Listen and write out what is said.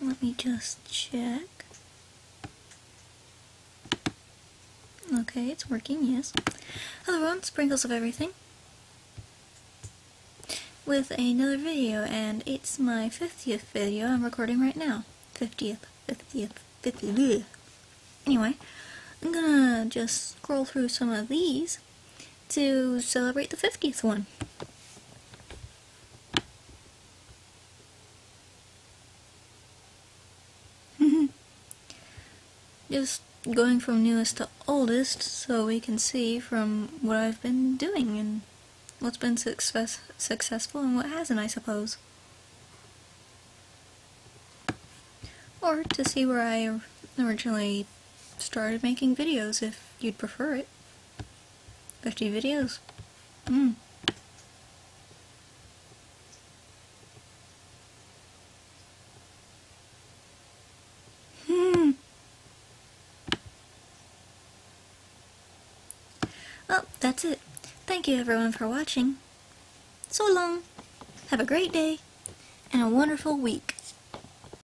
Let me just check. Okay, it's working, yes. Hello everyone, Sprinkles of Everything. With another video, and it's my 50th video I'm recording right now. 50th, 50th, 50th. Anyway, I'm gonna just scroll through some of these to celebrate the 50th one. Just going from newest to oldest so we can see from what I've been doing and what's been success successful and what hasn't, I suppose. Or to see where I originally started making videos if you'd prefer it. 50 videos. Hmm. Well, that's it. Thank you everyone for watching. So long. Have a great day and a wonderful week.